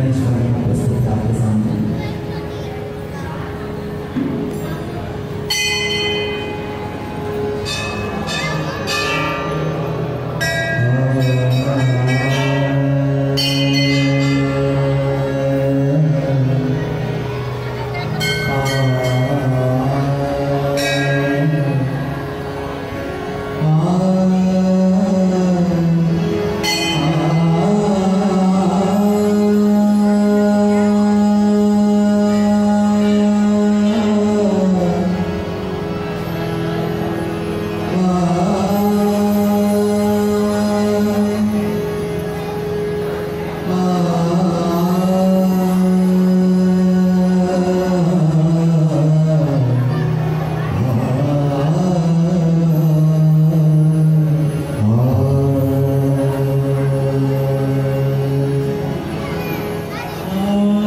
that is for you. Oh.